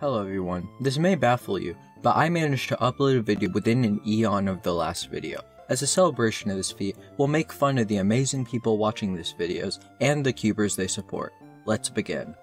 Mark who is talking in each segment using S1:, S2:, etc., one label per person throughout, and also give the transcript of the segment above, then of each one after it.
S1: Hello everyone. This may baffle you, but I managed to upload a video within an eon of the last video. As a celebration of this feat, we'll make fun of the amazing people watching these videos and the cubers they support. Let's begin.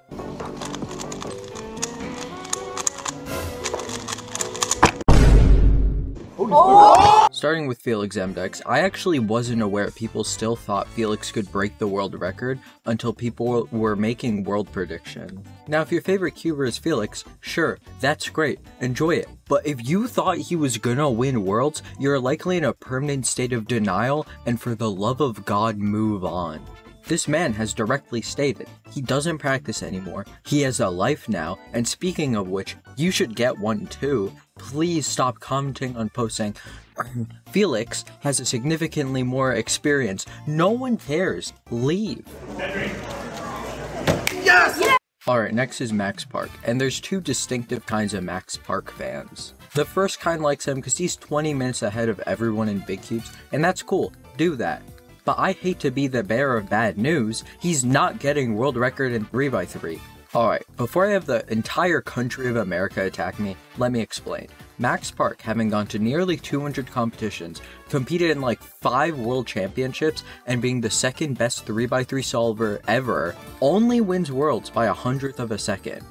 S1: Starting with Felix Zemdegs, I actually wasn't aware people still thought Felix could break the world record until people were making world prediction. Now if your favorite cuber is Felix, sure, that's great, enjoy it. But if you thought he was gonna win worlds, you're likely in a permanent state of denial and for the love of God move on. This man has directly stated he doesn't practice anymore, he has a life now, and speaking of which, you should get one too. Please stop commenting on posts saying, Felix has a significantly more experience. No one cares. Leave.
S2: Yes!
S1: Alright, next is Max Park, and there's two distinctive kinds of Max Park fans. The first kind likes him because he's 20 minutes ahead of everyone in Big Cubes, and that's cool, do that. But I hate to be the bearer of bad news, he's not getting world record in 3x3. Alright, before I have the entire country of America attack me, let me explain. Max Park, having gone to nearly 200 competitions, competed in like 5 world championships, and being the second best 3x3 solver ever, only wins worlds by a hundredth of a second.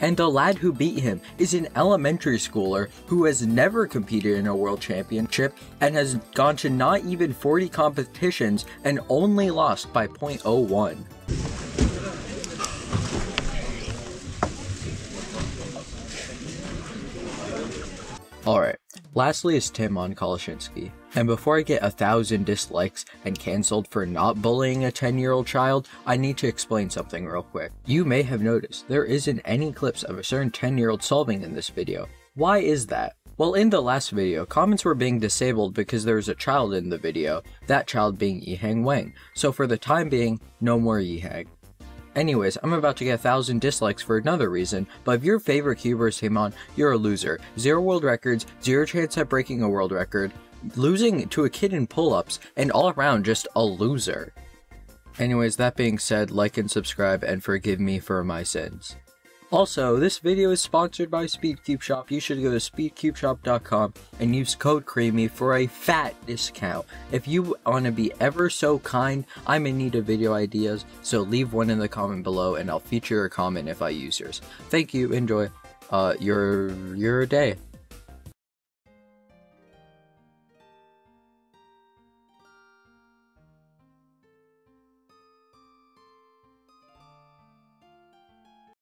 S1: And the lad who beat him is an elementary schooler who has never competed in a world championship and has gone to not even 40 competitions and only lost by 0.01. Alright, lastly is Tymon Kolasiński. And before I get a thousand dislikes and cancelled for not bullying a 10 year old child, I need to explain something real quick. You may have noticed there isn't any clips of a certain 10 year old solving in this video. Why is that? Well, in the last video, comments were being disabled because there was a child in the video, that child being Yiheng Wang, so for the time being, no more Yiheng. Anyways, I'm about to get a thousand dislikes for another reason, but if your favorite cuber is Tymon, you're a loser. Zero world records, zero chance at breaking a world record, losing to a kid in pull-ups, and all around just a loser. Anyways, that being said, like and subscribe and forgive me for my sins. Also, this video is sponsored by Speedcube Shop. You should go to speedcubeshop.com and use code CREAMY for a fat discount. If you want to be ever so kind, I'm in need of video ideas, so leave one in the comment below and I'll feature your comment if I use yours. Thank you, enjoy uh, your, your day.